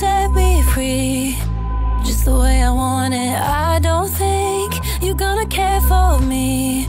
set me free. Just the way I want it. I don't think you're gonna care for me.